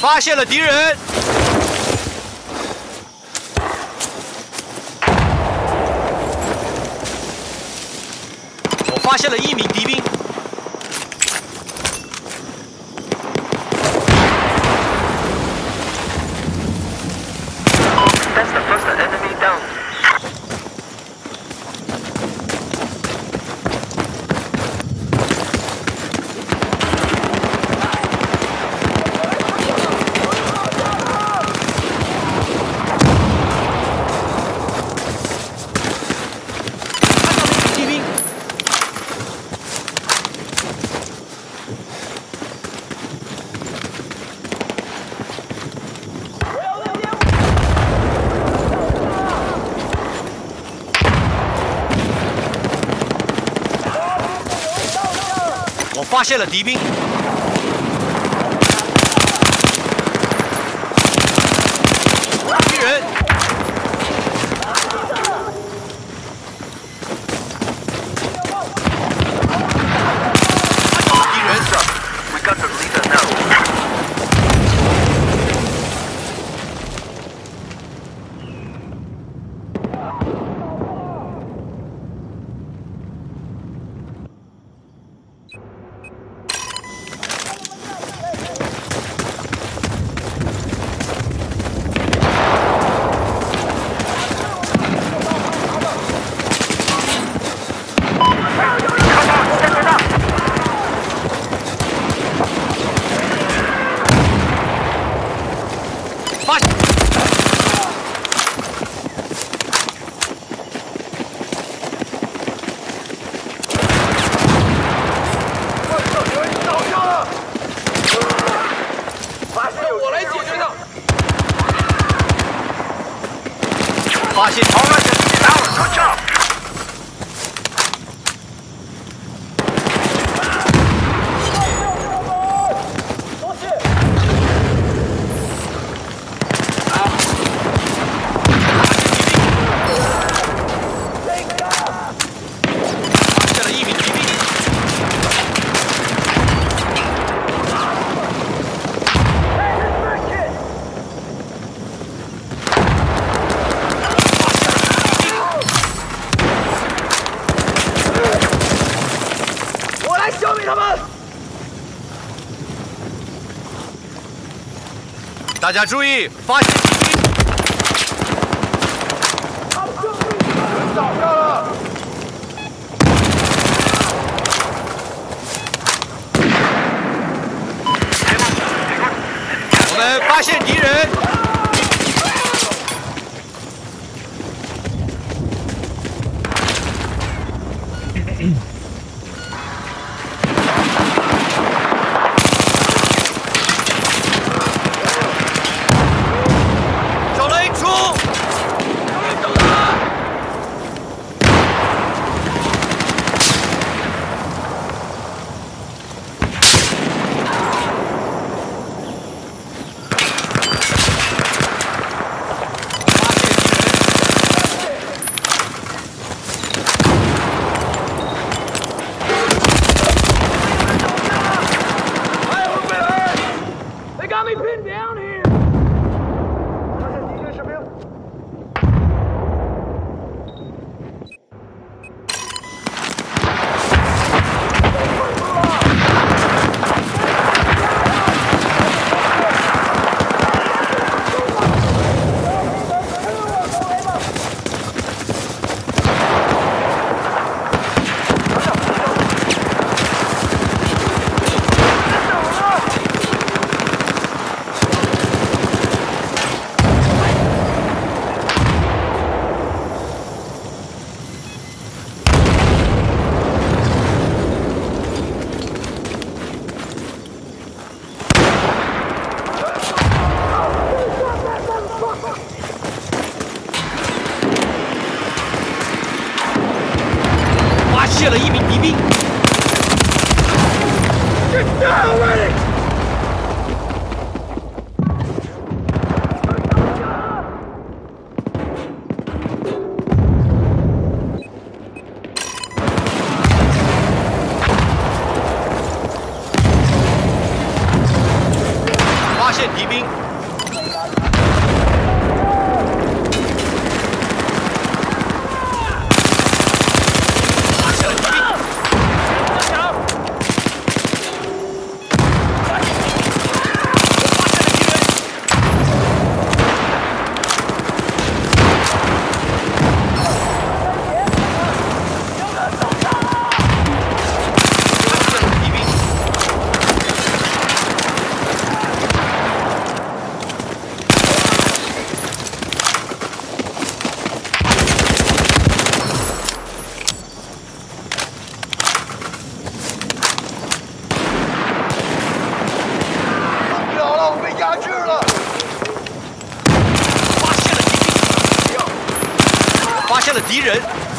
发现了敌人。我发现了一名敌兵。发现了敌兵。发现大家注意，发现敌兵！人找到了！我们发现敌人。卸了一名敌兵。发现敌兵的敌人。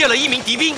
发现了一名敌兵。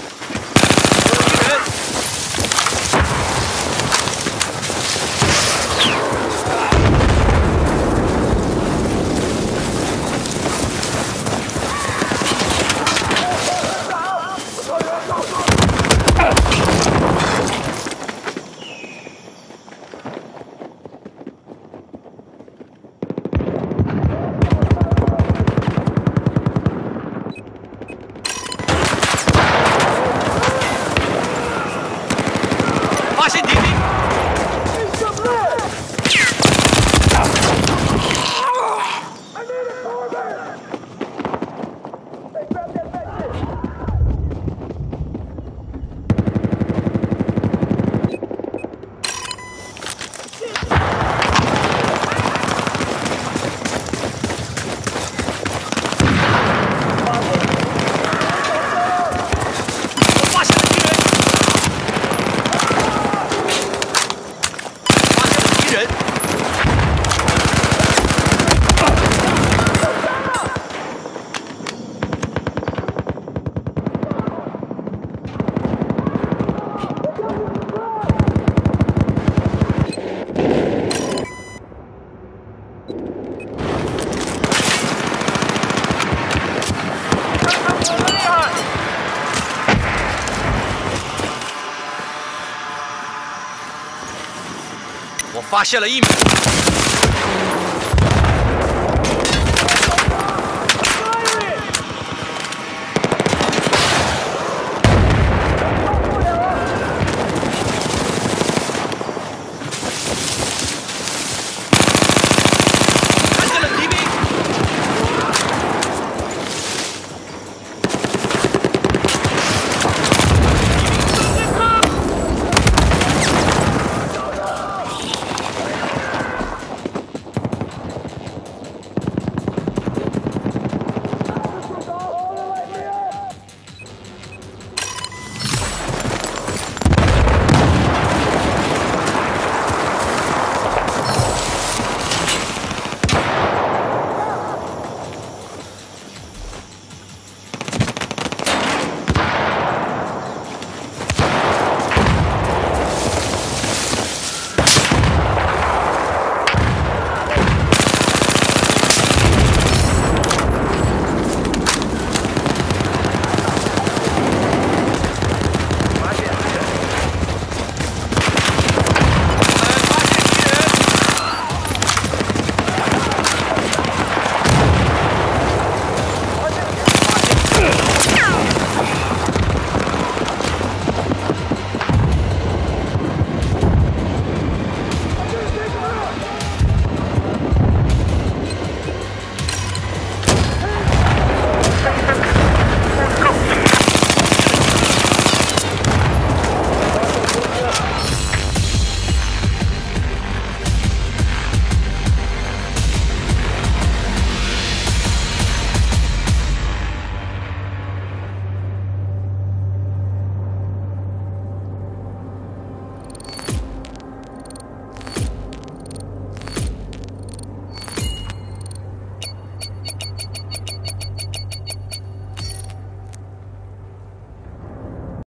我发现了一名。